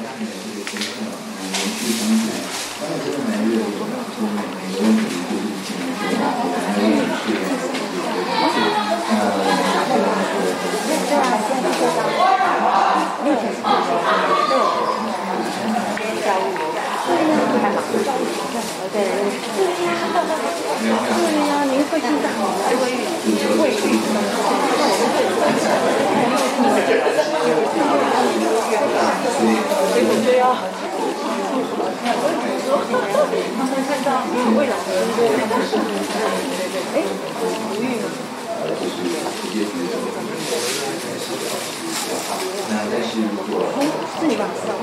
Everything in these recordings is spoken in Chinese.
这样的这个工作，嗯，连工作，反正现在呢，月月有，周末呢，问题，就是请人做，然后呢，去，呃。对，对呀，对呀，您放心吧，这个贵玉，贵玉，你看我，对对？对对对，哎，是一，吧，是啊，贵。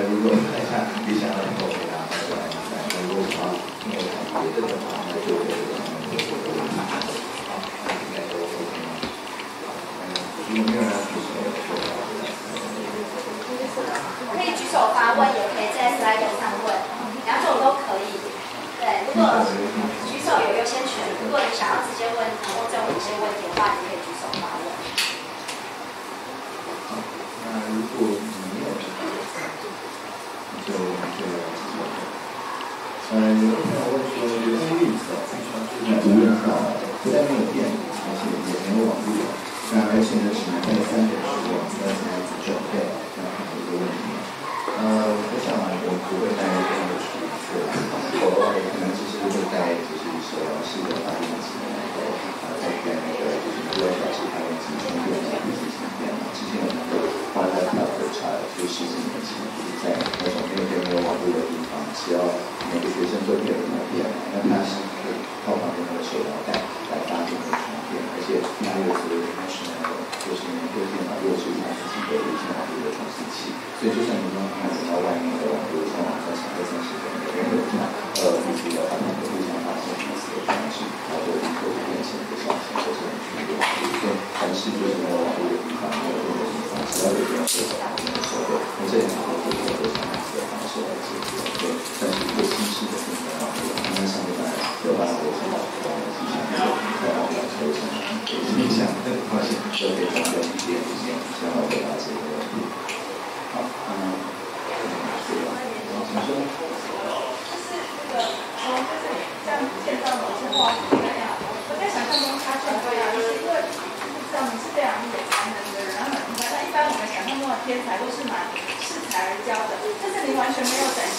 也可以在 S20 上会，然后这种都可以。对，如果举手有优先权，如果你想要直接问，或者问一些问题的话，你可以举手发问。那如果你没有提问，你就，就，就，有没有问题提问？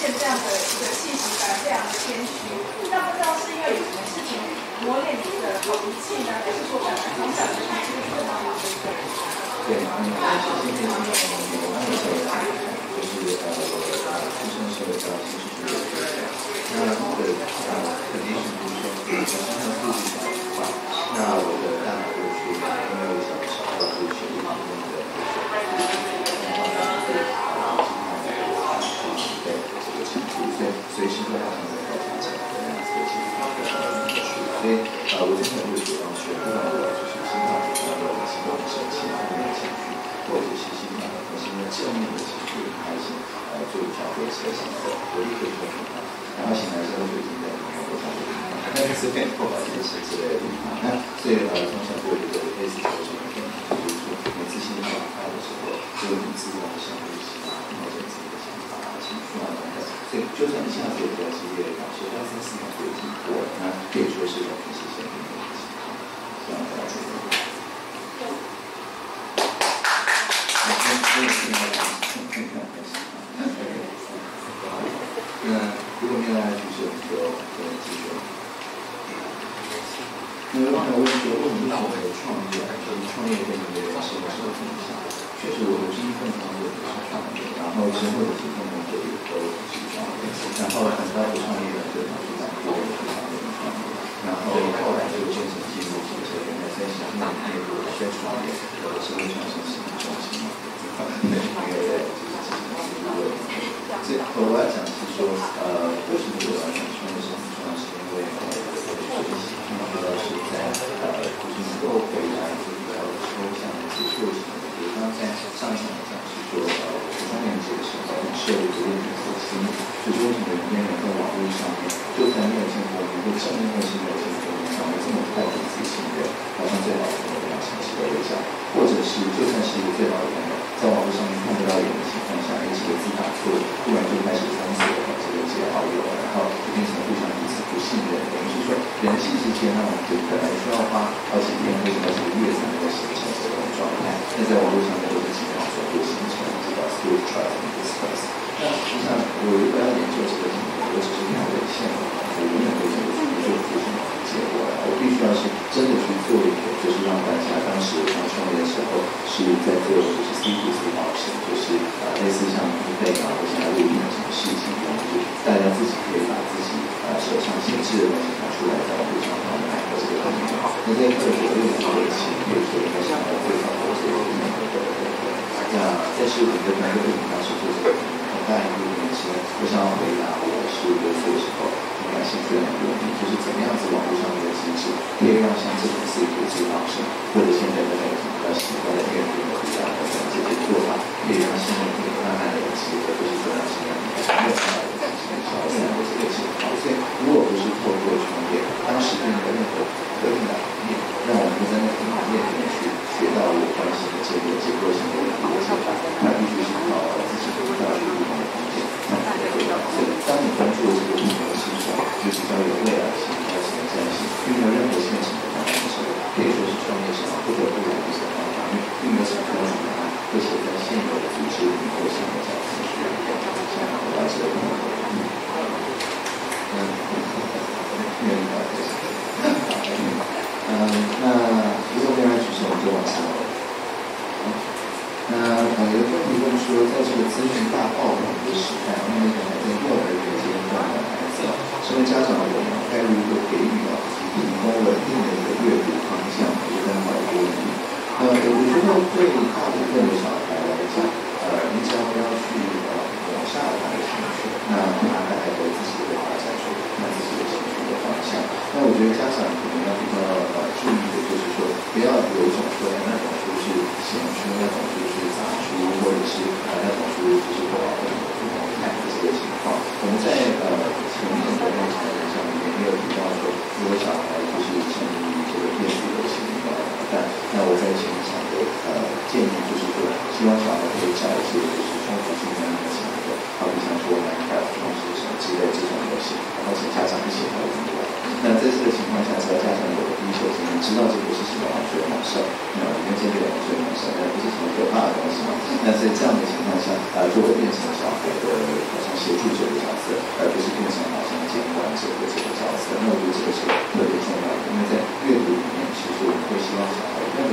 现这样的一个气息，反而非的谦虚。那不知道是因为有什么事情磨练你的口气呢，还是说本来从小就是一个非常的对，嗯，嗯嗯嗯嗯嗯嗯嗯就是呃，我的呃，出生是呃，就是这个，那呃，肯定是不一样，本身的目的吧，那我。我今天入学当学分的，就是心脏的那个心脏的神奇方面的情绪，或者是心脏和核心的正面的情绪，很开心，呃做一条火的时来，我立刻就很好。然后醒来之后就已经在床上在躺，那是被破坏现实之类的啊。那所以老从小就有一个类似这种偏好，就是说每次心脏快的时候，就会很自然的想呼吸啊，调整自己的想法啊、情绪啊等等。所以就算一下子有比较激烈的感受，但是四年就已经过了。某一些或。然后。一定要想这种自救的方式。这个情况下再要加上有的第一首先知道这不是什么好学的难事那我们建立了好学的难事那不是什么可怕的东西嘛那在这样的情况下反而就会变成小孩的好像协助者的角色而不是变成好像监管者的这个角色那我觉得这个是特别重要的因为在阅读里面其实我们会希望小孩一样的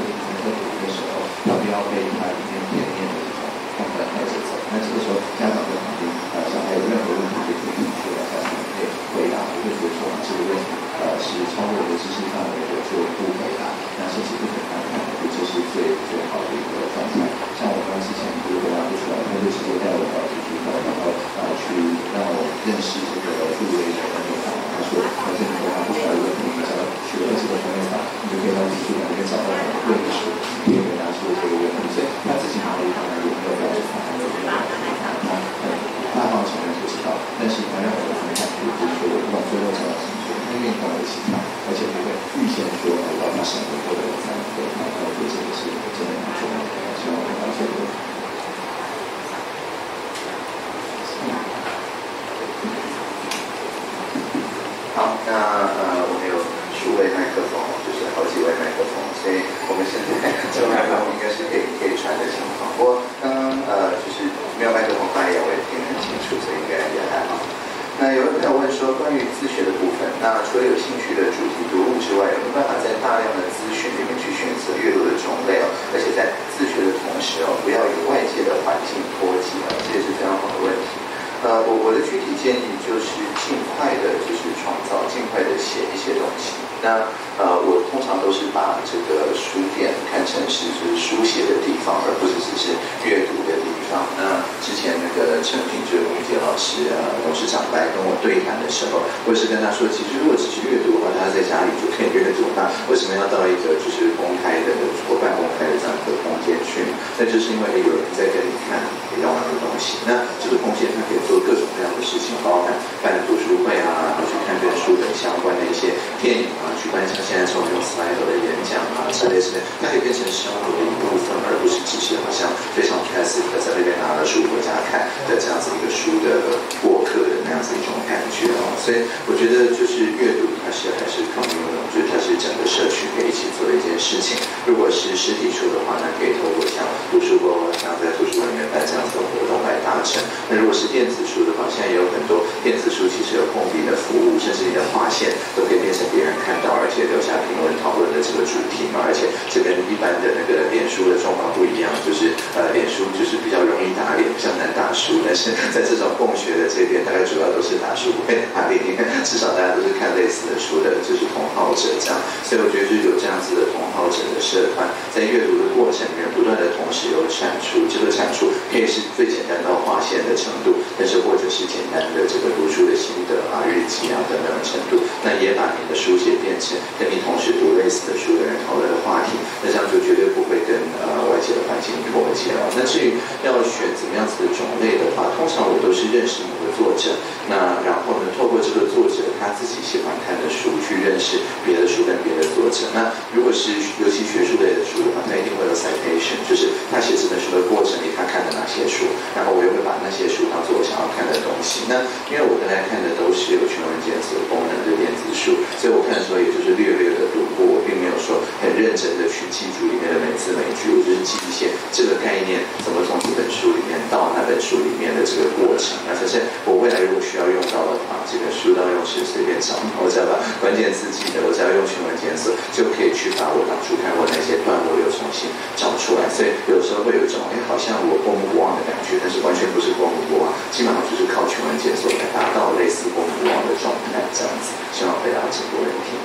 问说，关于自学的部分，那除了有兴趣的主题读物之外，有没有办法在大量的资讯里面去选择阅读的种类哦？而且在自学的同时哦，不要与外界的环境脱节这也是非常好的问题。呃，我我的具体建议就是尽快的，就是创造，尽快的写一些东西。那呃，我通常都是把这个书店看成是就是书写的地方，而不是只是阅读的地方。啊，那之前那个陈平就是吴杰老师啊，董事长来跟我对谈的时候，我是跟他说，其实如果只是阅读。他在家里就可以阅读，那为什么要到一个就是公开的或半公开的这样一个空间去？那就是因为有人在跟你看你要玩的东西。那这个空间它可以做各种各样的事情，包含办读书会啊，然后去看跟书的相关的一些电影啊，去办像现在这种 slide 的演讲啊之类之类，它可以变成生活的一部分，而不是只是好像非常 passive 在那边拿了书回家看的这样子一个书的过客的那样子一种感觉哦。所以我觉得就是阅读，它是还是共同的就是它是整个社区可以一起做的一件事情。如果是实体书的话，那可以透过像图书馆，像在图书馆里面办这样子的活动来达成。那如果是电子书的话，现在也有很多电子书其实有封闭的服务，甚至你的划线都可以变成别人看到，而且留下评论讨论的这个主题嘛。而且这跟一般的那个脸书的状况不一样，就是呃，脸书就是比较容易打脸，比较难打书。但是在这种共学的这边，大概主主要都是打书不会打脸，至少大家都是看类似的书的，就是同好者这样。所以我觉得就是有这样子的同好者的社团，在阅读的过程里面不断的同时有产出，这个产出可以是最简单到划线的程度，但是或者是简单的这个读书的心得啊、日记啊等等的程度，那也把你的书写变成跟你同时读类似的书的人讨论的话题，那这样就绝对不会跟呃外界的环境脱节了。那至于要选怎么样子的种类的话，通常我都是认识某个作者，那然后呢，透过这个作者他自己喜欢看的书去认识别的书跟别的作者。那如果是尤其学术类的书的话，那一定会有 citation，就是他写这本书的过程里他看了哪些书，然后我又会把那些书当做我想要看的东西。那因为我刚才看的都是有全文检索功能的电子书，所以我看的时候也就是略略的读过，我并没有说很认真的去记住里面的每字每句，我就是记一些这个概念怎么从这本书里面到那本书里面的这个过程。那可是我未来如果需要用到的话，这个书到用时随便找，我只要把关键字记得，我只要用全文检索就可以去把我当初看过那些段落又重新找出来。所以有时候会有一种哎，好像我过目不忘的感觉，但是完全不是过目不忘，基本上就是靠全文检索来达到类似过目不忘的状态这样子。希望回答这个问题。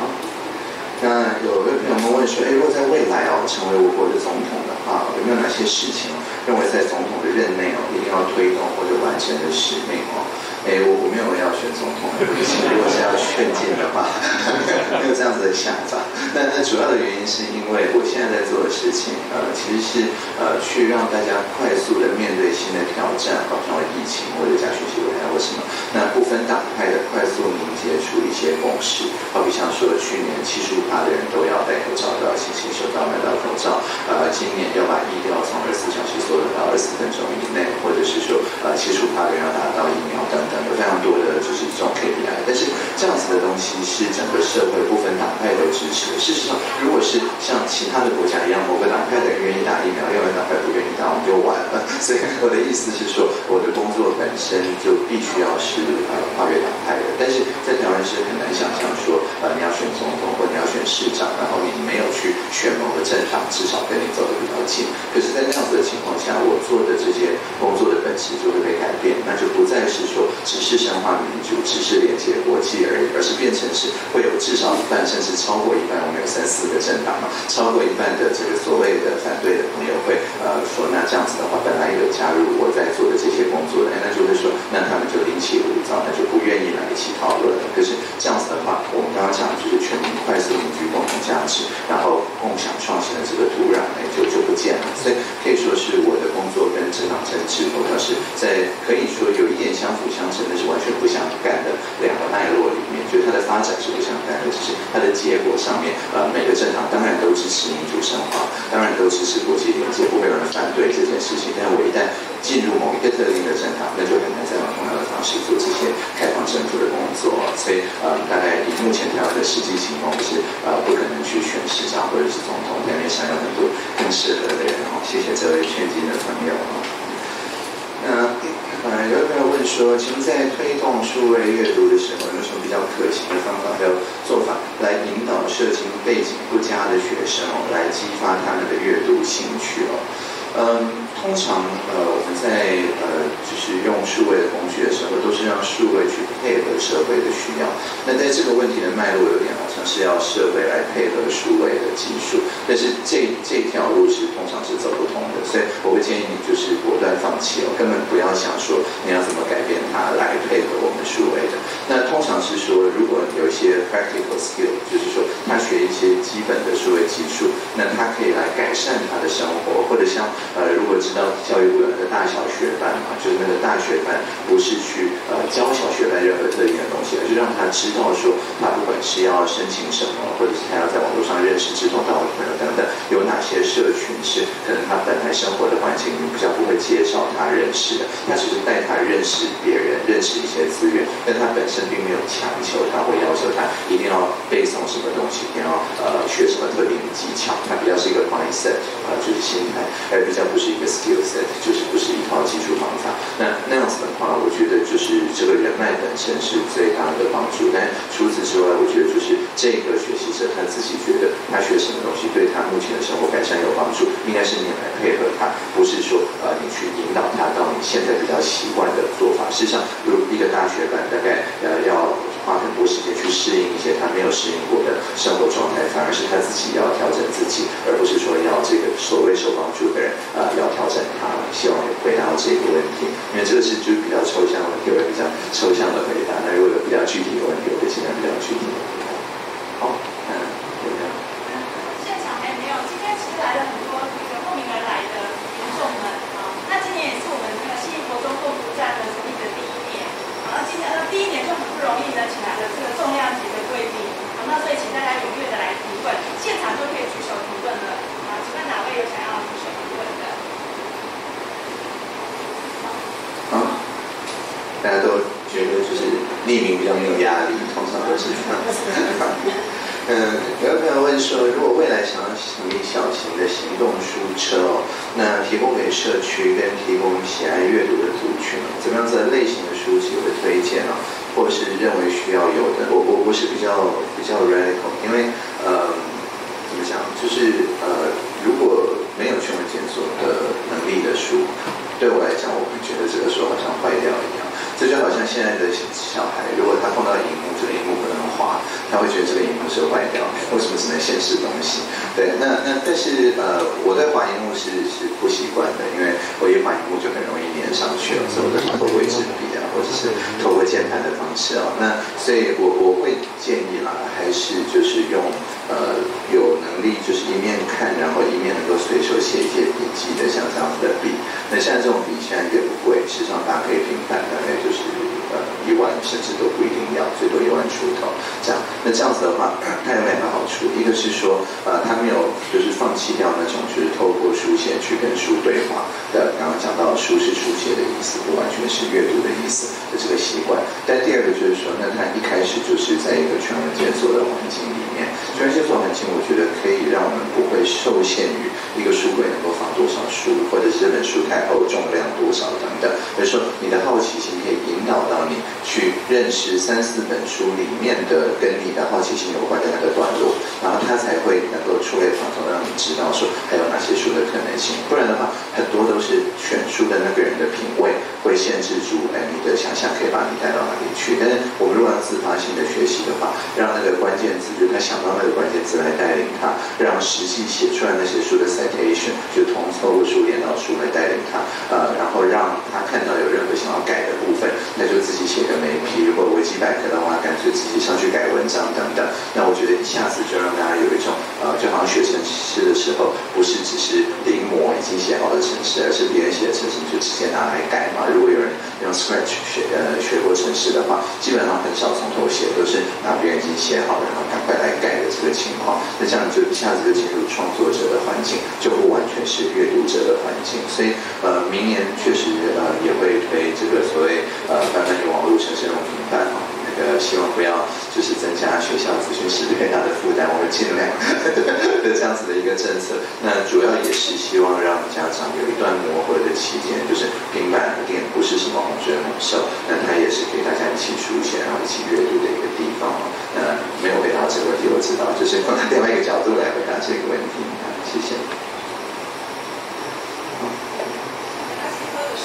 好，那有位朋友们问说，哎，如果在未来哦成为我国的总统的话，有没有哪些事情认为在总统的任内哦一定要推动或者完成的使命哦？哎，我我没有要选总统，如果是要劝谏的话，没有这样子的想法。那那主要的原因是因为我现在在做的事情，呃，其实是呃去让大家快速的面对新的挑战，好像疫情或者加学习危害或什么。那不分党派的快速凝结出一些共识，好比像说去年七十五趴的人都要戴口罩，都要勤洗手到买到口罩。呃，今年要把医疗从二十四小时缩短到二十分钟以内，或者是说呃七十五趴的人要达到疫苗等等。有非常多的就是这种 KPI，但是这样子的东西是整个社会部分党派都支持的。事实上，如果是像其他的国家一样，某个党派的人愿意打疫苗，另外党派不愿意打，我们就完了。所以我的意思是说，我的工作本身就必须要是呃跨越党派的。但是在台湾是很难想象说，呃你要选总统或你要选市长，然后你没有去选某个政党，至少跟你走得比较近。可是，在那样子的情况下，我做的这些工作的本质就会被改变，那就不再是说。只是深化民主，只是连接国际而已，而是变成是会有至少一半，甚至超过一半，我们有三四个政党嘛，超过一半的这个所谓的反对的朋友会呃说，那这样子的话，本来有加入我在做的这些工作的，那就会说，那他们就另起炉灶，那就不愿意来一起讨论了。可是这样子的话，我们刚刚讲的就是全民快速凝聚共同价值，然后共享创新的这个土壤，哎，就就不见了。所以可以说是我的工作跟政党政治，我要是在可以说有一点相辅相。成，但是完全不相干的两个脉络里面，就是它的发展是不相干的，只是它的结果上面，呃，每个政党当然都支持民主深化，当然都支持国际连接，不会有人反对这件事情。但我一旦进入某一个特定的政党，那就很难再用同样的方式做这些开放政府的工作。所以，呃，大概以目前台湾的实际情况是，呃，不可能去选市长或者是总统，台面上有很多更适合的人。哦，谢谢这位天津的朋友。那。呃，有朋友问说，请在推动数位阅读的时候，有什么比较可行的方法还有做法，来引导社经背景不佳的学生哦，来激发他们的阅读兴趣哦？嗯。通常，呃，我们在呃，就是用数位的工具的时候，都是让数位去配合社会的需要。那在这个问题的脉络有点好像是要社会来配合数位的技术，但是这这条路是通常是走不通的。所以我会建议你就是果断放弃哦，根本不要想说你要怎么改变它来配合我们数位的。那通常是说，如果有一些 practical skill，就是说他学一些基本的数位技术，那他可以来改善他的生活，或者像呃，如果知道教育部有个大小学班嘛，就是那个大学班不是去呃教小学班任何特定的东西，而是让他知道说他不管是要申请什么，或者是他要在网络上认识志同道合的朋友等等，有哪些社群是可能他本来生活的环境比较不会介绍他认识的，他只是带他认识别人，认识一些资源，但他本身并没有强求他会要求他一定要背诵什么东西，一定要呃学什么特定的技巧，他比较是一个 mindset 啊，就是心态，而比较不是一个 skill set，就是不是一套技术方法。那那样子的话，我觉得就是这个人脉本身是最大的帮助，但除此之外，我觉得就是这个学习者他自己觉得他学什么东西对他目前的生活改善有帮助，应该是你来配合他，不是说呃你去引导他到你现在比较习惯的做法。事实上，如一个大学班大概呃要花很多时间去适应一些他没有适应过的生活状态，反而是他自己要调整自己，而不是说要这个所谓受帮助的人啊要调整他。希望回答到这个问题，因为这个是就比较抽象问题，比较抽象的回答。那如果有比较具体的问题，我会尽量比较具体的回答。好，嗯，有没有？现场还没有，今天其实来了很多这个慕名而来的民众们啊。那今年也是我们这个新义国中共读站的成立的第一年。好，那今年呃第一年就很不容易呢，请来了这个重量级的贵宾。好，那所以请大家踊跃的来提问，现场就可以举手提问了。啊，请问哪位有想要举手提问的？啊，大家都觉得就是匿名比较没有压力，通常都是这样子。嗯，有朋友问说，如果未来想要成立小型的行动书车哦，那提供给社区跟提供喜爱阅读的族群，怎么样子的类型的书籍会推荐啊？或是认为需要有的？我我我是比较比较 radical，因为呃，怎么讲，就是呃，如果没有全文检索的能力的书，对我来讲，我会觉得这个书好像坏掉一样。这就好像现在的小孩，如果他碰到荧幕，这个荧幕，他会觉得这个荧幕是坏掉，为什么只能显示东西？对，那那但是呃，我在滑荧幕是是不习惯的，因为我一滑荧幕就很容易粘上去了，所以我都透过纸笔啊，或者是透过键盘的方式啊。那所以我我会建议啦，还是就是用呃有能力就是一面看，然后一面能够随手写一些笔记的像这样子的笔。那现在这种笔现在也不贵，实际上搭配平板大概就是呃一万，甚至都不一定要，最多一万出头这样。那这样子的话，它有两个好处，一个是说呃它没有就是放弃掉那种就是透过书写去跟书对话的，刚刚讲到书是书写的意思，不完全是阅读的意思的这个习惯。但第二个就是说，那它一开始就是在一个全文检索的环境里面，全文检索环境，我觉得可以让我们不会受限于一个书柜能够放多少书，或者是这本书太厚，重量多少等等。而是说，你的好奇心可以引导到你去认识三四本书里面的跟你的好奇心有关的那个段落，然后他才会能够触类旁通，让你知道说还有哪些书的可能性。不然的话，很多都是选书的那个人的品味会限制住，哎，你的想象可以把你带到哪里去。但是我们如果要自发性的学习的话，让那个关键字，就他想到那个关键字来带领他，让实际写出来那些书的 citation，就从错误书连到书来带领他，呃，然后让他看到有任何想要改，写个眉批。如果维基百科的话，干脆自己上去改文章等等。那我觉得一下子就让大家有一种，呃，就好像学程式的时候，不是只是临摹已经写好的程式，而是别人写的程式就直接拿来改嘛。如果有人用 Scratch 学呃学过程式的话，基本上很少从头写，都是拿别人已经写好了，然后赶快来改这个情况。那这样就一下子就进入创作者的环境，就不完全是阅读者的环境。所以呃，明年确实呃也会推这个所谓呃翻翻你网络形式这种平板啊。那个希望不要就是增加学校咨询师对他的负担，我们尽量 的这样子的一个政策。那主要也是希望让家长有一段磨合的期间，就是平板一定不是什么洪水猛兽，那它也是给大家一起出现，然后一起阅读的一个地方。那没有回答这个问题，我知道，就是从另外一个角度来回答这个问题。谢谢。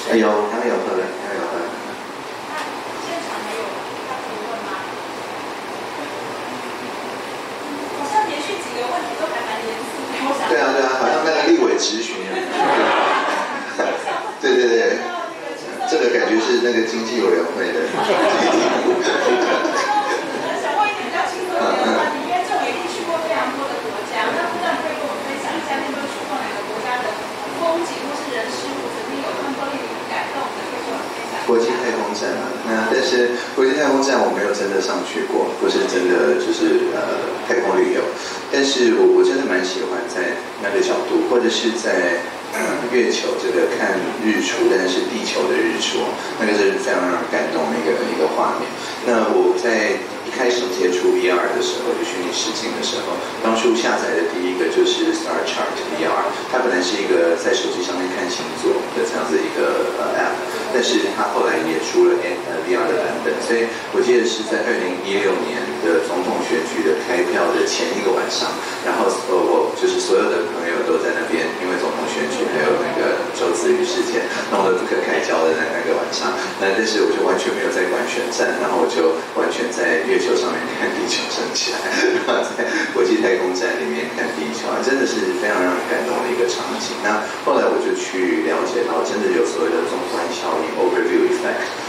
哎呦，还有，还有喝的。那现场还有要提问吗？好像连续几个问题都还蛮严肃的，我想。对啊对啊，好像那个立委质询一样。对对对，这个感觉是那个经济委员会的。想问一点比较轻松的话题，因为郑伟一定去过非常多的国家，那不知道你可以跟我分享一下，你有没有去过哪个国家的风景或是人事物，曾经有让你令你感动的，可以跟我们分享。国际太空站啊，那但是国际太空站我没有真的上去过，不是真的就是呃太空旅游。但是我我真的蛮喜欢在那个角度，或者是在 月球这个看日出，但是地球的日出，那个是非常让人感动的一个一个画面。那我在。一开始接触 VR 的时候，就虚拟实境的时候，当初下载的第一个就是 Star Chart VR，它本来是一个在手机上面看星座的这样子一个呃 App，但是它后来也出了 N 呃 VR 的版本，所以我记得是在二零一六年的总统选举的开票的前一个晚上，然后我我就是所有的朋友都在那边，因为总统选举还有那个周子瑜事件弄得不可开交的那那个晚上，那但是我就完全没有在管选战，然后我就完全在月。球上面看地球升起来，在国际太空站里面看地球，真的是非常让人感动的一个场景。那后来我就去了解到，真的有所谓的纵观效应 （overview effect）。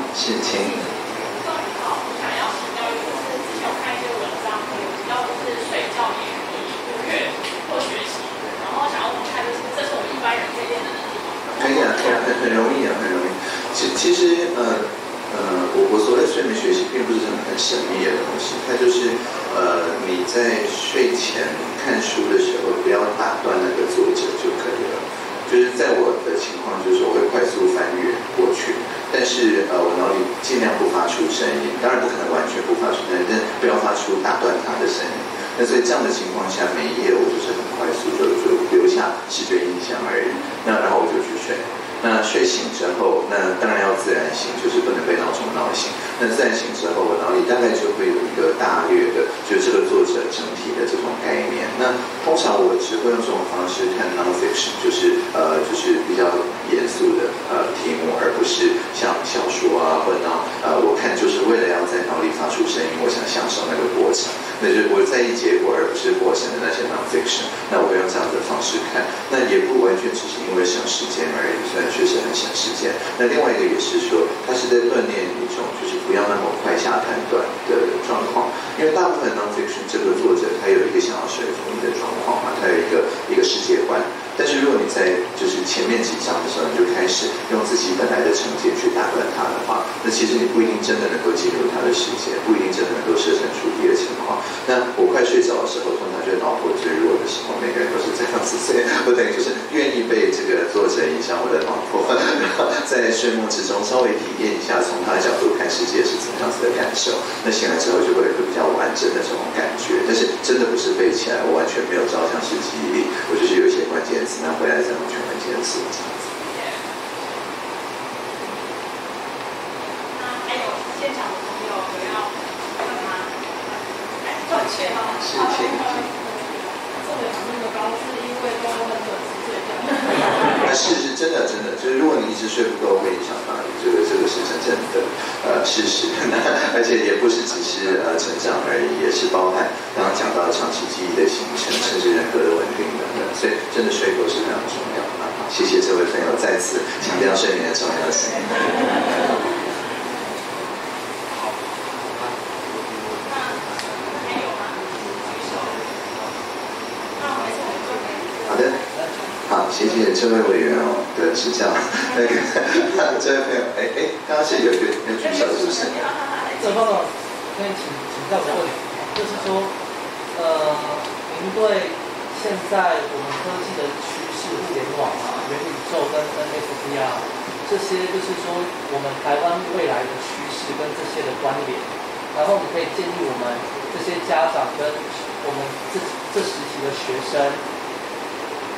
力吗？可以啊，可以啊，很很容易啊，很容易。其其实呃呃，我我所谓睡眠学习并不是什么很神秘的东西，它就是呃你在睡前看书的时候，不要打断那个作者就可以了。就是在我的情况，就是我会快速翻阅过去。但是呃，我脑里尽量不发出声音，当然不可能完全不发出声音，但不要发出打断他的声音。那所以这样的情况下，每一页我就是很快速就就留下视觉印象而已。那然后我就去选。那睡醒之后，那当然要自然醒，就是不能被闹钟闹醒。那自然醒之后，我脑里大概就会有一个大略的，就是这个作者整体的这种概念。那通常我只会用这种方式看 nonfiction，就是呃，就是比较严肃的呃题目，而不是像小说啊，或者呢呃，我看就是为了要在脑里发出声音，我想享受那个过程。那就是我在意结果，而不是过程的那些 nonfiction。那我会用这样的方式看，那也不完全只是因为省时间而已。虽然确实很省时间。那另外一个也是说，他是在锻炼一种，就是不要那么快下判断的状况。因为大部分 nonfiction 这个作者，他有一个想要说服你的状况嘛，他有一个一个世界观。但是如果你在就是前面几章的时候，你就开始用自己本来的成见去打断他的话，那其实你不一定真的能够进入他的世界，不一定真的能够设身处地的情况。那我快睡着的时候，通常就是脑波最弱的时候，每个人都是这样子，所以我等于就是愿意被这个作者影响我的脑波，在睡梦之中稍微体验一下从他的角度看世界是怎么样子的感受。那醒来之后就会有一个比较完整的这种感觉，但是真的不是背起来，我完全没有照相式记忆力，我就是有一些关键。那回来再完全很坚持这样子。那还有现场的朋友有要干嘛？赚钱吗？是钱。做的那么高，是因为都很准时睡觉。那是是真的真的，就是如果你一直睡不够，会影响到你，这个这个是真正的呃事实。而且也不是只是呃成长而已，也是包含刚刚讲到长期记忆的形成，甚至人格的稳定等等。所以真的睡够是非常重要的。谢谢这位朋友再次强调睡眠的重要性。好的，好，谢谢这位委员哦的指教。那个这位朋友，哎哎，刚刚是有一个有举手，是不是？这方面可以请请教的问题，就是说，呃，您对？现在我们科技的趋势，互联网啊、元宇宙跟 NFT 啊，这些就是说我未来的趋势跟这些的关联，然后你可以建议我们这些家长跟我们这这时期的学生，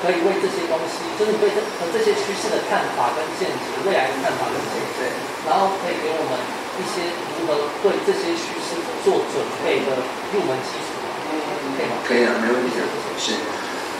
可以为这些东西，就是对这和这些趋势的看法跟见解，未来的看法跟见解，然后可以给我们一些如何对这些趋势做准备的入门基础。可以吗？可以啊，没问题。是，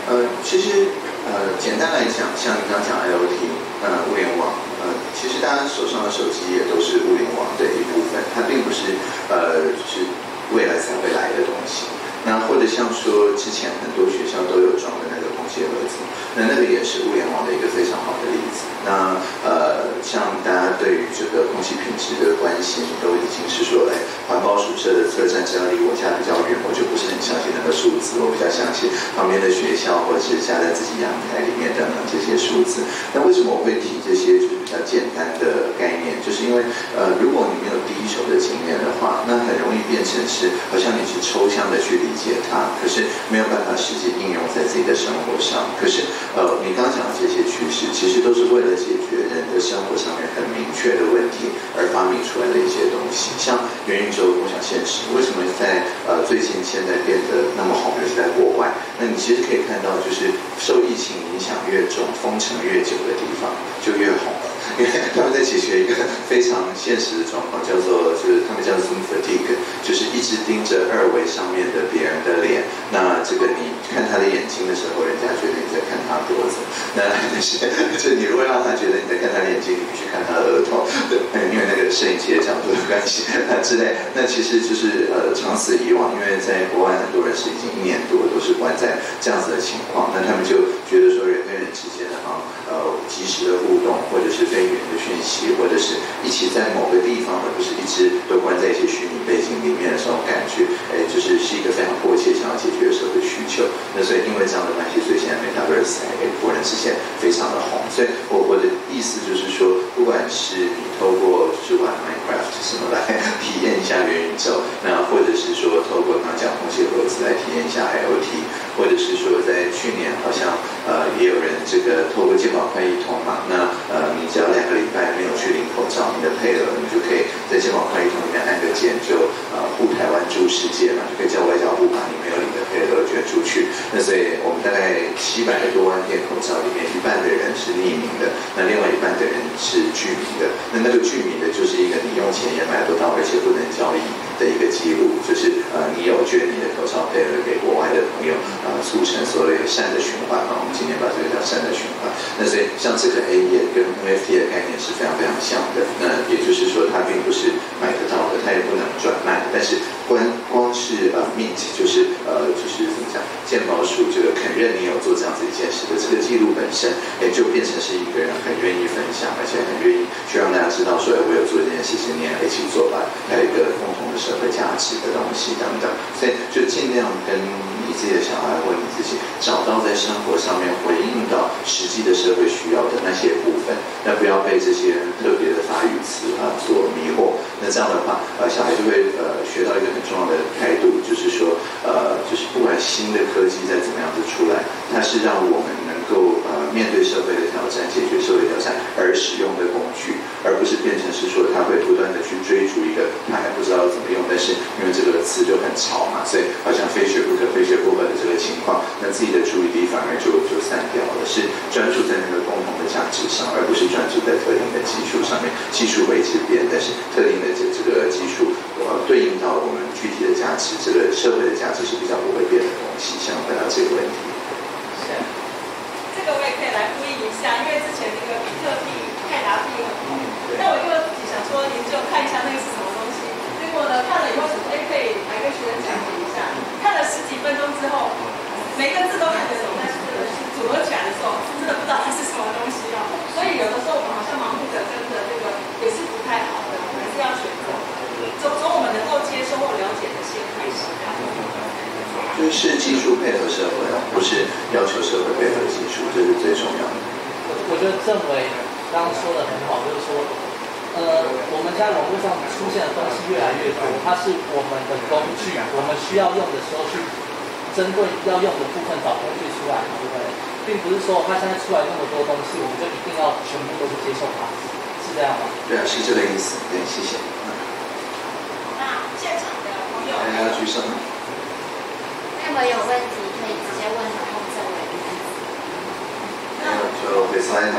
呃，其实呃，简单来讲，像你刚讲 IoT，呃，物联网，呃，其实大家手上的手机也都是物联网的一部分，它并不是呃，是未来才会来的东西。那或者像说之前很多学校都有装的那个空气盒子，那那个也是物联网的一个非常好的例子。那呃，像大家对于这个空气品质的关心，都已经是说，哎，环保署设的测站只要离我家比较远，我就不是很相信那个数字，我比较相信旁边的学校或者是家在自己阳台里面等等这些数字。那为什么我会提这些就是比较简单的概念？就是因为呃，如果你没有第一手的经验的话，那很容易变成是好像你是抽象的去理解它，可是没有办法实际应用在自己的生活上。可是呃，你刚刚讲的这些趋势，其实都是为了解决人的生活上面很明确的问题而发明出来的一些东西。像元宇宙、共享现实，为什么在呃最近现在变得那么红？尤其在国外，那你其实可以看到，就是受疫情影响越重、封城越久的地方，就越红。因为他们在解决一个非常现实的状况，叫做就是他们叫 Zoom fatigue，就是一直盯着二维上面的别人的脸。那这个你看他的眼睛的时候，人家觉得你在看他脖子。那那些就你如果让他觉得你在看他的眼睛，你必须看他的额头，对，因为那个摄影机的角度的关系那之类。那其实就是呃长此以往，因为在国外很多人是已经一年多都是关在这样子的情况，那他们就觉得说人跟人之间的哈呃及时的互动，或者是非语言的讯息，或者是一起在某个地方，而不是一直都关在一些虚拟背景里面的这种感觉，哎，就是是一个非常迫切想要解决的时候的需求。那所以因为这样的关系，所以现在 Metaverse 才给国人之间非常的红。所以我我的意思就是说，不管是你透过就是玩 Minecraft 什么来体验一下元宇宙，那或者是说透过刚讲空气盒子来体验一下 IoT，或者是说在去年好像呃也有人这个透过健保快一通嘛，那呃你只要两个礼拜没有去领口罩，你的配额你就可以在健保快一通里面按个键，就呃护台湾住世界嘛，就可以叫外交部把你没有领的配额捐出去。那所以我们大概七百多万片口罩里面，一半的人是匿名的，那另外一半的人是居民的。那那个居民的就是一个你用钱也买不到，而且不能交易的一个记录，就是呃你有捐你的口罩配额给国外的朋友，呃促成所谓善的循环嘛。我们今天把这个叫善的循环。那所以像这个 A 也跟 NFT 的概念是非常非常像的。那也就是说，它并不是买得到的，它也不能转卖，但是光光是呃 mint 就是呃就是怎么讲，鉴宝署这个肯认你有做这样子一件事的这个记录本身，也就变成是一个人很愿意分享，而且很愿意去让大家知道说，哎，我有做这件事情，你也一起做吧，还有一个共同的社会价值的东西等等，所以就尽量跟自己的小孩或你自己找到在生活上面回应到实际的社会需要的那些部分，那不要被这些特别的法语词啊所迷惑。那这样的话，呃，小孩就会呃学到一个很重要的态度，就是说，呃，就是不管新的科技再怎么样子出来，它是让我们能够面对社会的挑战、解决社会挑战而使用的工具，而不是变成是说他会不断的去追逐一个他还不知道怎么用，但是因为这个词就很潮嘛，所以好像非学不可、非学不可的这个情况，那自己的注意力反而就就散掉了，是专注在那个共同的价值上，而不是专注在特定的技术上面。技术会一直变，但是特定的这这个技术呃对应到我们具体的价值，这个社会的价值是比较不会变的东西。想回答这个问题。是，这个我也可以来呼应一下，因为之前那个比特币、泰达币很红，那我就自己想说研究看一下那个是什么东西。结果呢，看了以后说，哎，可以来跟学生讲解一下。看了十几分钟之后，每个字都看得懂，但是组合起来的时候，真的不知道它是什么东西哦。所以有的时候我们好像盲目的跟着这个也是不太好的，还是要选择走走我们能够接受或了解的先开始。就是技术配合社会，不是要求社会配合技术，这是最重要的。我我觉得政委刚刚说的很好，就是说，呃，我们在网络上出现的东西越来越多，它是我们的工具，我们需要用的时候去针对要用的部分找工具出来，对不对？并不是说它现在出来那么多东西，我们就一定要全部都是接受它，是这样吗？对啊，是这个意思。对，谢谢。那现场的朋友，大家举手。任何有问题可以直接问然后政委。那就会发言了。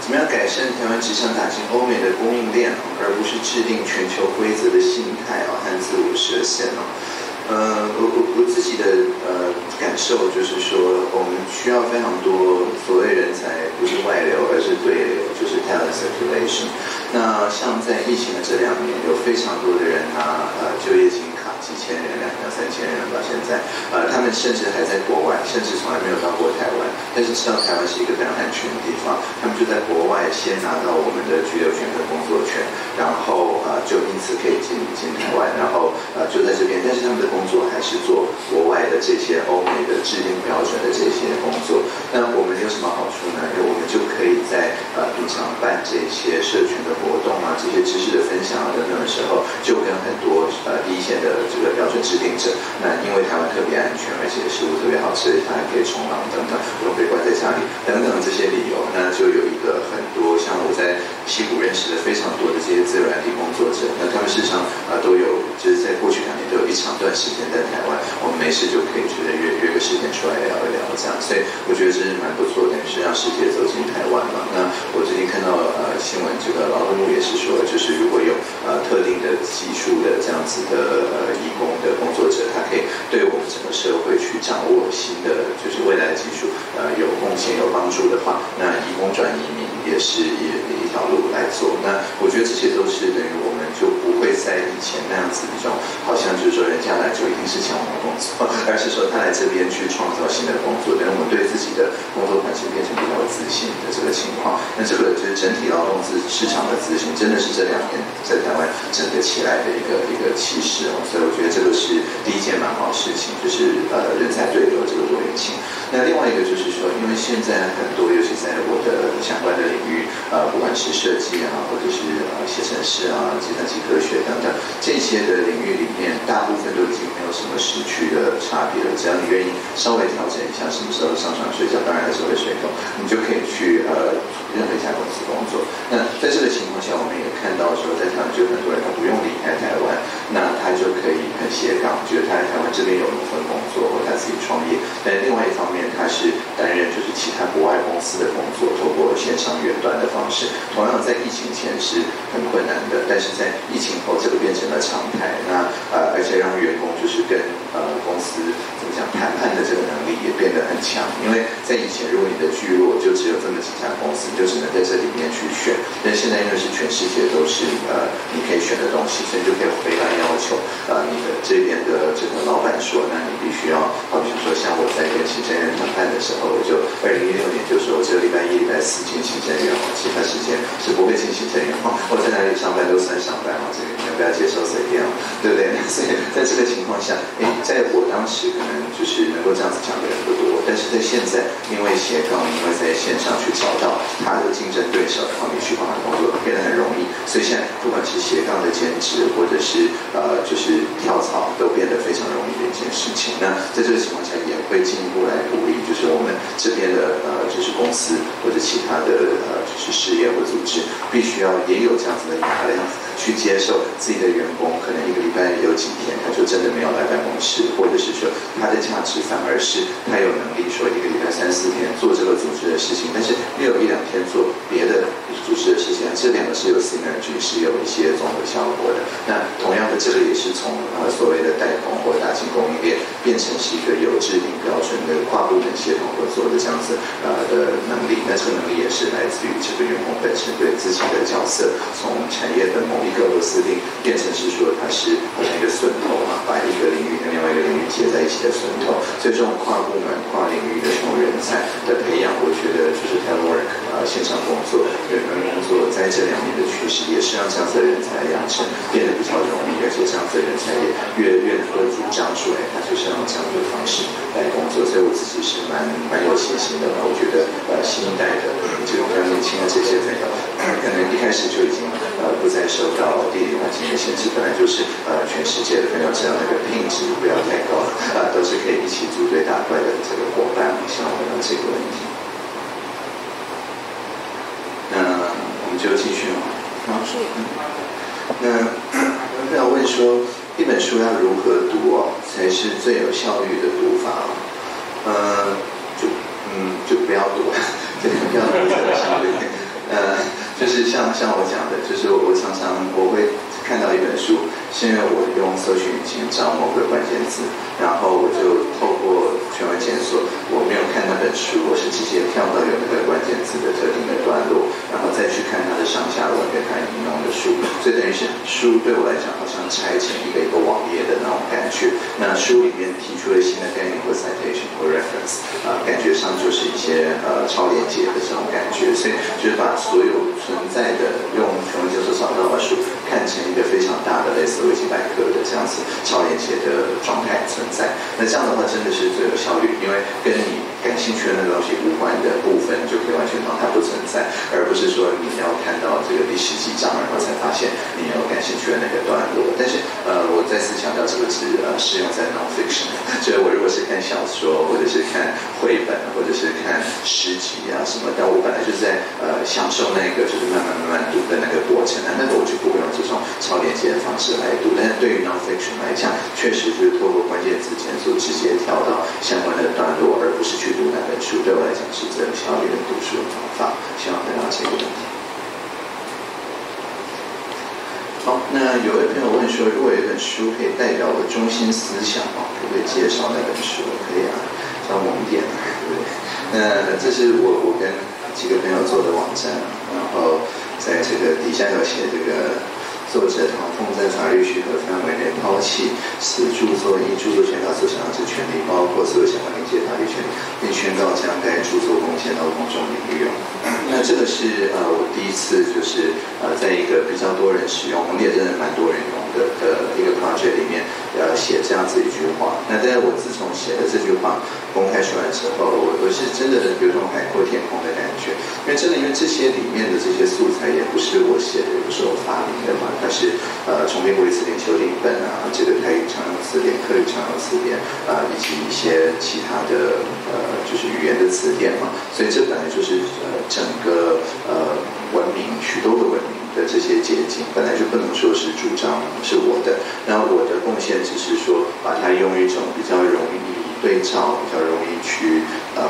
怎么样改善台湾只想打进欧美的供应链，而不是制定全球规则的心态啊和自我设限啊？呃，我我我自己的呃感受就是说，我们需要非常多所谓人才，不是外流，而是对流，就是 talent circulation。那像在疫情的这两年，有非常多的人啊呃就业情，几千人、两两三千人到现在，呃，他们甚至还在国外，甚至从来没有到过台湾，但是知道台湾是一个非常安全的地方，他们就在国外先拿到我们的居留权和工作权，然后呃就因此可以进进台湾，然后呃就在这边，但是他们的工作还是做国外的这些欧美的制定标准的这些工作。那我们有什么好处呢？因为我们就可以在呃平常办这些社群的活动啊，这些知识的分享啊等等的时候，就跟很多呃第一线的这个标准制定者，那因为台湾特别安全，而且食物特别好吃，他还可以冲浪等等，不用被关在家里等等这些理由，那就有一个很多像我在西谷认识的非常多的这些自然体工作者，那他们事实上啊都有就是在过去两年都有一长段时间在台湾，我们没事就可以觉得约约个时间出来聊一聊这样，所以我觉得这是蛮不错的，是让世界走进台湾嘛。那我最近看到呃新闻，这个劳动部也是说，就是如果有呃特定的技术的这样子的呃义工的工作者，他可以对我们整个社会去掌握新的就是未来的技术，呃有贡献有帮助的话，那义工转移民也是一条路来做。那我觉得这些都是等于我们就不会在以前那样子一种好像就是说人家来就一定是抢我们工作，而是说他来这边去创造新的工作，等于我们对自己的工作环境变成比较自信的这个情况。那这个就是整体劳动资市场的资讯，真的是这两年在台湾整个起来的一个一个趋势哦。所以我觉得这个是第一件蛮好的事情，就是呃人才对流这个多元性。那另外一个就是说，因为现在很多，有其在我的相关的领域，呃，不管是设计啊，或者是呃写程式啊、计算机科学等等这些的领域里面，大部分都已经没有什么时区的差别了。只要你愿意稍微调整一下什么时候上床睡觉，当然还是会睡够，你就可以去呃任何一家公司工作。那在这个情况下，我们也看到说，在台湾就很多人他不用离开台湾，那他就可以很斜杠，觉得他在台湾这边有一份工作，或他自己创业。但另外一方面，他是担任就是其他国外公司的工作，线上远端的方式。同样在疫情前是很困难的，但是在疫情后这个变成了常态。那呃，而且让员工就是跟呃公司怎么讲谈判的这个能力也变得很强。因为在以前，如果你的聚落就只有这么几家公司，你就只能在这里面去选。但现在因为是全世界都是呃你可以选的东西，所以就可以回来要求呃你的这边的这个老板说，那你必须要，好比如说像我在跟行政院谈判的时候，我就二零一六年就说，我这个礼拜一、礼拜四进行政院哦，其他时间是不会进行政院哦。我在哪里上班都算上班哦，这个你不要接受随便哦，对不对？所以在这个情况下，诶，在我当时可能就是能够这样子讲的人不多，但是在现在，因为斜杠，因为在线上去找到他的竞争对手，然后你去帮他工作，变得很容易。所以现在不管是斜杠的兼职，或者是呃就是跳槽，都变得非常容易的一件事情。那在这个情况下，也会进一步来鼓励，就是我们这边的呃就是公司或者其他他的呃就是事业或组织，必须要也有这样子的平台的样子。去接受自己的员工，可能一个礼拜有几天，他就真的没有来办公室，或者是说他的价值反而是他有能力说一个礼拜三四天做这个组织的事情，但是没有一两天做别的组织的事情，这两个是有 synergy，是有一些综合效果的。那同样的，这个也是从呃所谓的代工或大型供应链变成是一个有制定标准的跨部门协同合作的这样子呃的能力。那这个能力也是来自于这个员工本身对自己的角色，从产业的某一个螺丝钉变成是说它是好像一个榫头嘛，把一个领域跟另外一个领域接在一起的榫头。所以这种跨部门、跨领域的这种人才的培养，我觉得就是 telework 啊，线上工作、远程工作，在这两年的趋势，也是让这样子的人才养成变得比较容易，而且这样子的人才也越越能够主张出来，他就是用这样的方式来工作。所以我自己是蛮蛮有信心的嘛。我觉得呃，新一代的这种比较年轻的这些朋友，可能一开始就已经呃不再受到地理环境的限制，本来就是呃全世界的朋友，只要那个品质不要太高，啊，都是可以一起组队打怪的这个伙伴。希望回答这个问题。那我们就继续嘛。好，那有朋友问说，一本书要如何读哦，才是最有效率的读法？呃，就嗯，就不要读，对，不要读才有效率。呃，就是像像我讲的，就是我常常我会看到一本书，是因为我用搜寻引擎找某个关键字，然后我就透过全文检索，我没有看那本书，我是直接跳到有那个关键字的特定的段落，然后再去看它的上下文跟它引用的书，所以等于是书对我来讲好像拆成一个一个网页的那种感觉。那书里面提出了新的概念或 citation 或 reference，啊，感觉上就是一些呃超连接的这种感觉，所以就是把所有存在的用全文检索找到的书看成一个非常大的类似维基百个的这样子超链接的状态存在。那这样的话真的是最有效率，因为跟你兴趣的那个东西无关的部分就可以完全当它不存在，而不是说你要看到这个第十几章，然后才发现你有感兴趣的那个段落。但是呃，我再次强调，这个只呃适用在 non-fiction，所以我如果是看小说，或者是看绘本，或者是看诗集啊什么，但我本来就是在呃享受那个就是慢慢慢慢读的那个过程啊，那个我就不会用这种超连接的方式来读。但是对于 non-fiction 来讲，确实就是透过关键字检索直接跳到相关的段落，而不是去读那本书。对我来讲是最有效率的读书方法。希望回答这个问题。好，那有位朋友问说，如果有一本书可以代表我的中心思想哦，可不可以介绍那本书？可以啊，叫《蒙点》，对？那这是我我跟几个朋友做的网站，然后在这个底下有写这个。作者唐凤在法律许可范围内抛弃此著作因著作权法所享有之权利，包括所有相关连接法律权利，并宣告将该著作贡献到公众领域用。那这个是呃我第一次就是呃在一个比较多人使用，我们也真的蛮多人用的的一个 project 里面呃写这样子一句话。那在我自从写了这句话公开出来之后，我我是真的有种海阔天空的感觉，因为真的因为这些里面的这些素材也不是我写的，也不是我发明的嘛。它是呃重编过一次典、修订本啊，这个泰语常用词典、客语常用词典啊，以及一些其他的呃就是语言的词典嘛，所以这本来就是呃整个呃文明许多的文明的这些捷径，本来就不能说是主张是我的，那我的贡献只是说把它用一种比较容易对照、比较容易去呃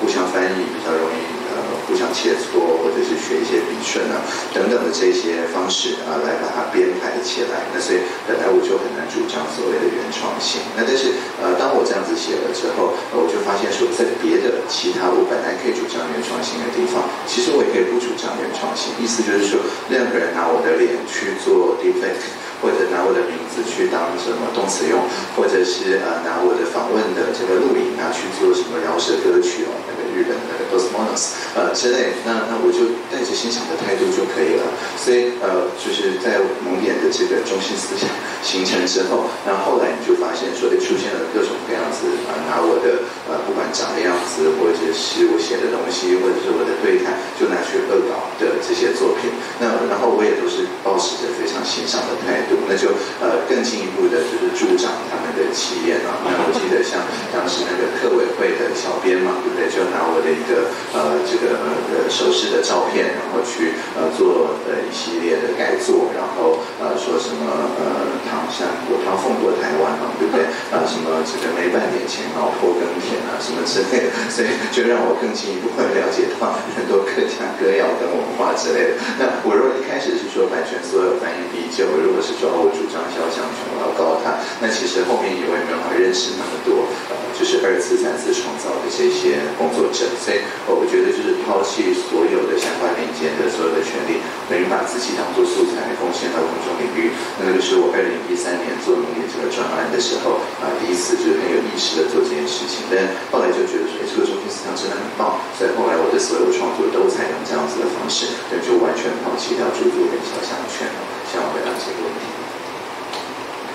互相翻译、比较容易。互相切磋，或者是学一些笔顺啊等等的这些方式啊，来把它编排起来。那所以本来我就很难主张所谓的原创性。那但是呃，当我这样子写了之后，我就发现说，在别的其他我本来可以主张原创性的地方，其实我也可以不主张原创性。意思就是说，任何人拿我的脸去做 deepfake，或者拿我的名字去当什么动词用，或者是呃拿我的访问的这个录影啊去做什么饶舌歌曲哦，那个日本的 d o s m o n o s 呃。之类，那那我就带着欣赏的态度就可以了。所以呃，就是在蒙眼的这个中心思想形成之后，那后来你就发现说，出现了各种各样子啊，拿我的呃不管长的样子，或者是我写的东西，或者是我的对谈，就拿去恶搞的这些作品。那然后我也都是保持着非常欣赏的态度，那就呃更进一步的就是助长他们的气焰啊。那我记得像当时那个特委会的小编嘛，对不对？就拿我的一个呃这个。呃，手饰的照片，然后去呃做呃一系列的改作，然后呃说什么呃唐山过唐凤过台湾嘛，对不对？啊什么这个没半点钱老婆耕田啊什么之类的，所以就让我更进一步了解到很多客家歌谣跟文化之类的。那我如果一开始是说版权所有翻译必究，如果是说我主张肖像权我要告他，那其实后面也会没有认识那么多就是二次三次创造的这些工作所以我觉得就是抛。弃所有的相关连接的所有的权利，等于把自己当做素材来贡献到公众领域。那个就是我二零一三年做农业这个专案的时候啊，第一次就是很有意识的做这件事情。但后来就觉得说，哎，这个中心思想真的很棒，所以后来我的所有创作都采用这样子的方式，对，就完全抛弃掉著作跟肖像权了。希望回答这个问题。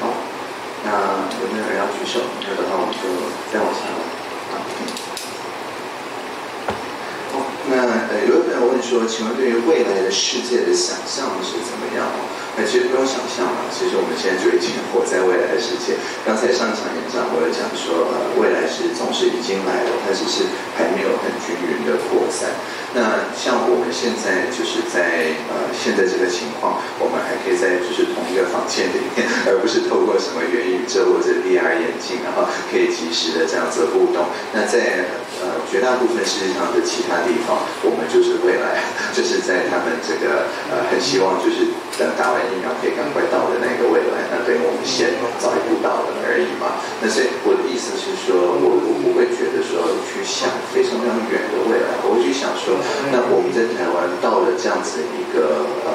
好，那有没有人要举手？没有的话，我们就再往下。那呃，有位朋友问说，请问对于未来的世界的想象是怎么样？那其实不用想象嘛，其实我们现在就已经活在未来的世界。刚才上一场演讲，我有讲说，呃，未来是总是已经来了，它只是还没有很均匀的扩散。那像我们现在就是在呃现在这个情况，我们还可以在就是同一个房间里面，而不是透过什么元宇宙或者 VR 眼镜，然后可以及时的这样子互动。那在呃绝大部分世界上的其他地方，我们就是未来 就是在他们这个呃很希望就是等打完疫苗可以赶快到的那个未来，那对于我们先早一步到了而已嘛。那所以我的意思是说，我我不会觉得说去想非常非常远的未来，我会去想说。那我们在台湾到了这样子一个呃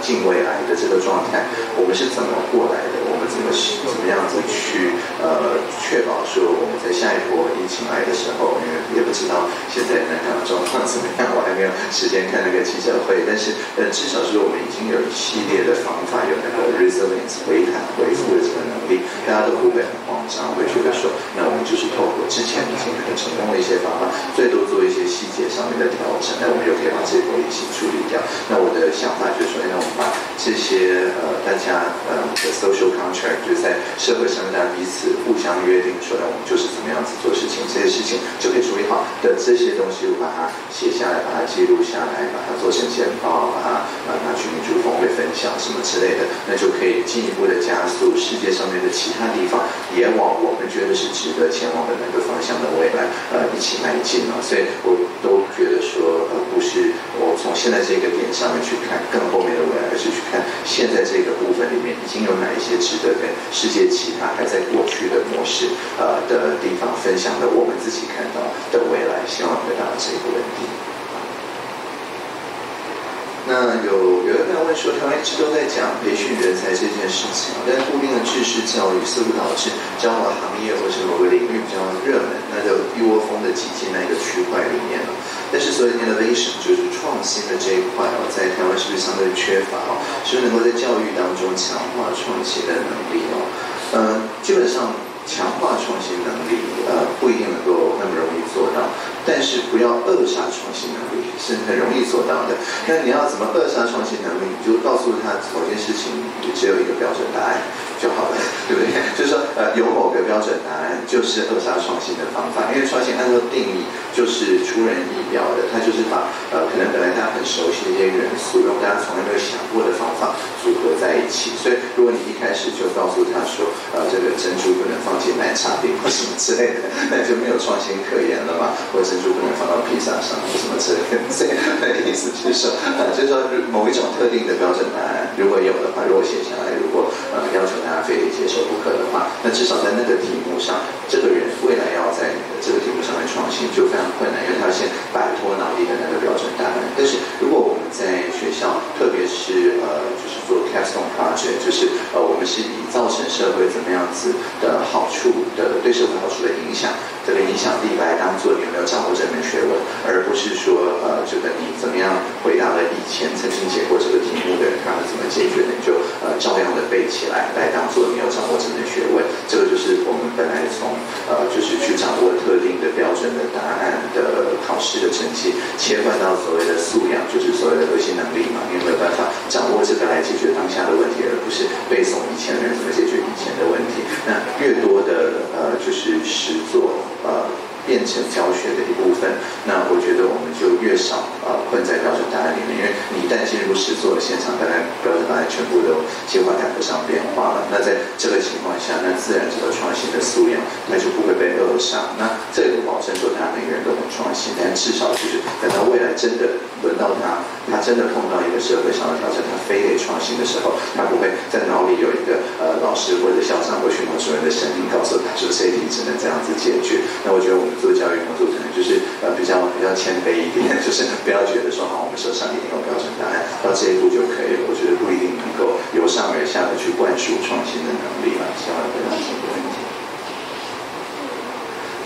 近未来的这个状态，我们是怎么过来的？怎么怎么样子去呃确保说我们在下一波疫情来的时候，因为也不知道现在南港的状况怎么样，我还没有时间看那个记者会，但是呃至少是我们已经有一系列的方法，有那个 resilience 回弹回复的这个能力，大家都不会很慌张，会觉得说，那我们就是透过之前已经很成功的一些方法，最多做一些细节上面的调整。那我们就可以把这波疫情处理掉。那我的想法就是说，那我们把这些呃大家呃的 social contract，就是在社会上大家彼此互相约定说，那我们就是怎么样子做事情，这些事情就可以处理好的这些东西，我把它写下来，把它记录下来，把它做成简报，把它拿去民主峰会分享什么之类的，那就可以进一步的加速世界上面的其他地方也往我们觉得是值得前往的那个方向的未来呃一起迈进啊。所以我都觉得说。而不是我从现在这个点上面去看更后面的未来，而是去看现在这个部分里面已经有哪一些值得跟世界其他还在过去的模式呃的地方分享的，我们自己看到的未来，希望回答这个问题。那有有一个朋友问说，台湾一直都在讲培训人才这件事情，但固定的知识教育似乎导致交往行业或是某个领域比较热门，那就一窝蜂的挤进那个区块里面了。但是所谓 innovation 就是创新的这一块哦，在台湾是不是相对缺乏哦？是不是能够在教育当中强化创新的能力哦？嗯，基本上强化创新能力，呃，不一定能够那么容易做到。但是不要扼杀创新能力，是很容易做到的。那你要怎么扼杀创新能力？你就告诉他某件事情只有一个标准答案。就好了，对不对？就是说，呃，有某个标准答案，就是扼杀创新的方法。因为创新按照定义就是出人意表的，它就是把呃可能本来大家很熟悉的一些元素，用大家从来没有想过的方法组合在一起。所以，如果你一开始就告诉他说，呃，这个珍珠不能放进奶茶里或什么之类的，那就没有创新可言了嘛。或者珍珠不能放到披萨上或什么之类的，所以那个意思就是说，呃，就是说某一种特定的标准答案，如果有的话，如果写下来，如果呃要求大家。非得接受不可的话，那至少在那个题目上，这个人未来要在这个题目上面创新就非常困难，因为他要先摆脱脑力的那个标准答案。但是如果我们在学校，特别是呃，就是做 capstone project，就是呃，我们是以造成社会怎么样子的好处的，对社会好处的影响。这个影响力来当做你有没有掌握这门学问，而不是说呃，这个你怎么样回答了以前曾经解过这个题目的人，他们怎么解决的，你就呃照样的背起来，来当做你有掌掌握这门学问。这个就是我们本来从呃，就是去掌握特定的标准的答案的考试的成绩，切换到所谓的素养，就是所谓的核心能力嘛。你有没有办法掌握这个来解决当下的问题，而不是背诵以前人怎么解决以前的问题？那越多的呃，就是实作。呃，变成教学的一部分，那我觉得我们就越少呃困在标准答案里面，因为你一旦进入实作的现场，大概标准答案全部都计划赶不上变化了。那在这个情况下，那自然这个创新的素养，那就不会被扼杀。那这个保证说大家每个人都很创新，但至少就是等到未来真的轮到他，他真的碰到一个社会上的挑战，他非得创新的时候，他不会在脑里有一个呃老师或者校长或训导主任的声音告诉他说这一题只能这样子解决。那我觉得我们做教育工作可能就是呃比较比较谦卑一点，就是不要觉得说好我们手上一定有标准答案，到这一步就可以了。我觉得不一定能够由上而下的去灌输创新的能力吧。希望回答这个问题。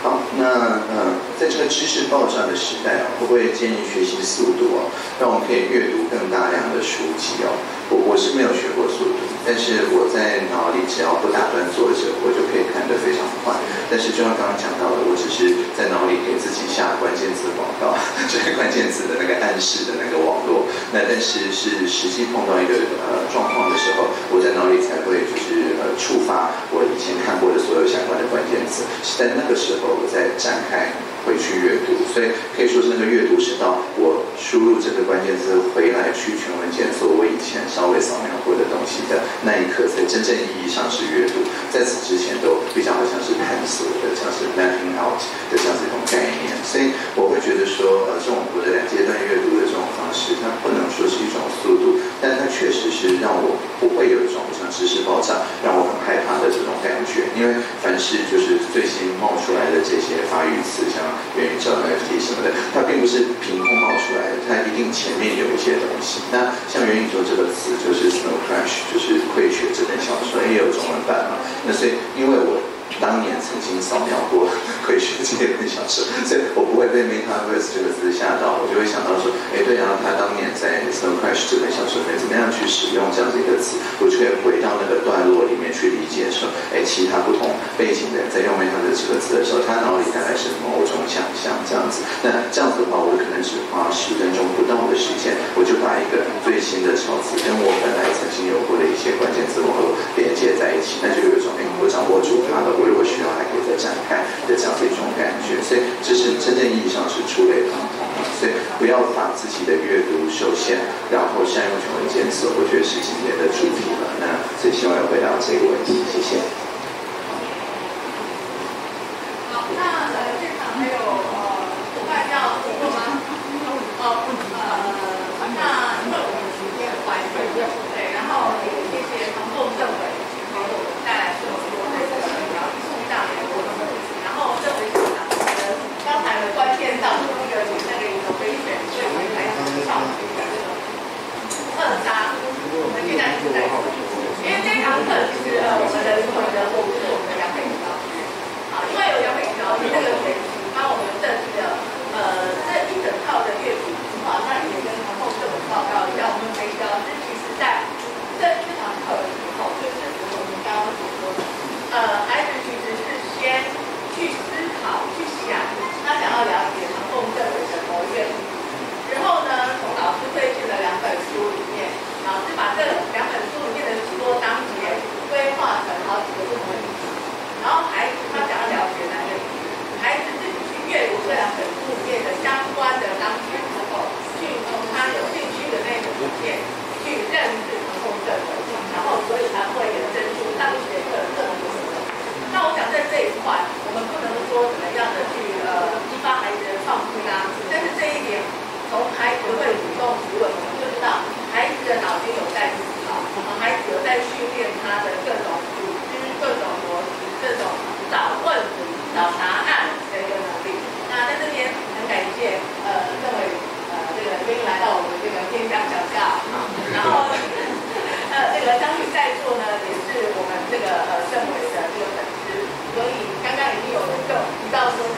好，那呃，在这个知识爆炸的时代啊，会不会建议学习速度啊，让我们可以阅读更大量的书籍哦？我我是没有学过速读。但是我在脑里只要不打断作者，我就可以看得非常快。但是就像刚刚讲到的，我只是在脑里给自己下关键词广告，就是关键词的那个暗示的那个网络，那但是是实际碰到一个呃状况的时候，我在脑里才会就是呃触发我以前看过的所有相关的关键词，是在那个时候我再展开。回去阅读，所以可以说是那个阅读是到我输入这个关键字回来去全文检索我以前稍微扫描过的东西的那一刻，才真正意义上是阅读。在此之前都比较好像是探索的，像是 mapping out 的这样子一种概念。所以我会觉得说，呃，这种我的两阶段阅读的这种方式，它不能说是一种速度，但它确实是让我不会有一种像知识爆炸，让我很害怕的这种感觉。因为凡是就是最新冒出来这些发育词，像元宇宙、NFT 什么的，它并不是凭空冒出来的，它一定前面有一些东西。那像元宇宙这个词，就是 Snow Crash，就是溃雪这本小说也有中文版嘛。那所以，因为我。当年曾经扫描过《鬼学这本小说，所以我不会被 “metaverse” 这个字吓到，我就会想到说，哎，对啊，他当年在《Snow Crash》这本小说里面怎么样去使用这样子一个词，我就可以回到那个段落里面去理解说，哎，其他不同背景的人在用 “metaverse” 这个字的时候，他脑里大概是某种想象这样子。那这样子的话，我可能只花十分钟不到的时间，我就把一个最新的潮词跟我本来曾经有过的一些关键字，我连接在一起，那就有一种，哎，我掌握住它了。如果需要，还可以再展开的这样的一种感觉，所以这是真正意义上是触类旁通所以不要把自己的阅读受限，然后善用权威检索，我觉得是今天的主题了。那最希望有回答这个问题，谢谢。好，那呃，现场还有呃，伙伴要提问吗？哦，呃，那因为我们时间关系，对，然后也谢谢唐凤政委给我们带来这么多的这个。刚才的关键到那个那个 innovation，所以我们才创新的这种二杀，我们现在是在因为这堂课其实呃我们的灵魂人物是我们的杨美老师，好，因为有杨美老师这个可以帮我们设计的呃这一整套的阅读计划，那也跟同后课报告一样，我们可以师其实在这这堂课的时候，就是我们刚刚所说的，呃，孩子其实是先去思考去想。他想要了解唐凤政委的谋略，之后呢，从老师推荐的两本书里面，老师把这两本书里面的许多章节规划成好几个不同的议题，然后孩子他想要了解哪个议题，孩子自己去阅读这两本书里面的相关的章节之后，去从他有兴趣的那个里面去认识唐凤政委，然后所以才会衍生出当学课的这么多。那我想在这一块，我们不能说怎么样的去。呃，激发孩子的创新啊！但是这一点，从孩子会主动提问，我们就知道孩子的脑筋有在思考，孩子有在训练他的各种组织、各种逻辑、这种找问题、找答案的一个能力。那在这边很感谢呃各位呃这个愿意来到我们这个天香讲教，然后呃这个相信在座呢也是我们这个呃政委，所以刚刚已经有人就提到说。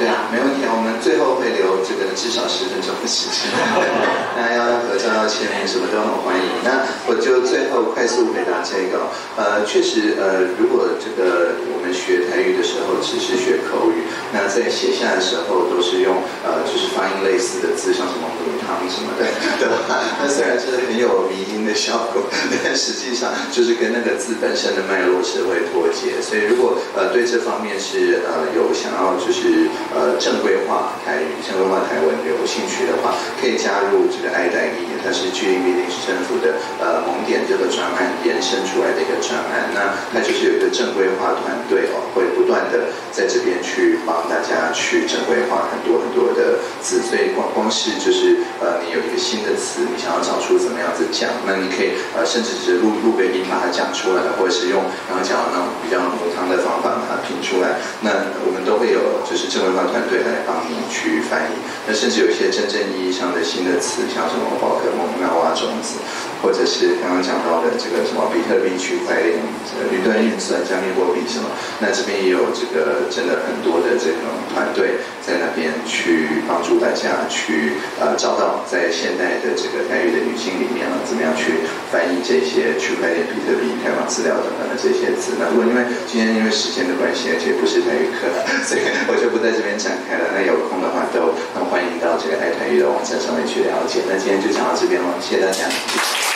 对啊，没问题啊。我们最后会留这个至少十分钟的时间，那要合照、要签名，什么都很欢迎。那我就最后快速回答这个。呃，确实，呃，如果这个我们学台语的时候只是学口语，那在写下的时候都是用呃，就是发音类似的字，像什么母汤什么的，对吧？那虽然是很有迷音的效果，但实际上就是跟那个字本身的脉络是会脱节。所以如果呃对这方面是呃有想要就是。呃，正规化台语、正规化台文有兴趣的话，可以加入这个爱代理，它是距离比利时政府的呃蒙点这个专案延伸出来的一个专案。那它就是有一个正规化团队哦，会不断的在这边去帮大家去正规化很多很多的词。所以光光是就是呃，你有一个新的词，你想要找出怎么样子讲，那你可以呃，甚至只是录录个音把它讲出来，或者是用刚刚讲的那种比较母汤的方法把它拼出来。那我们都会有就是正规化。团队来帮你去翻译，那甚至有一些真正意义上的新的词，像什么宝可梦、妙蛙种子，或者是刚刚讲到的这个什么比特币区块链、云端运算、加密货币什么，那这边也有这个真的很多的这种团队在那边去帮助大家去呃找到在现代的这个台语的语境里面啊，怎么样去翻译这些区块链、比特币、开放资料等等的这些字。那如果因为今天因为时间的关系，而且不是台语课，所以我就不在这边。展开了，那有空的话都很欢迎到这个爱台语的网站。上面去了解。那今天就讲到这边了，谢谢大家。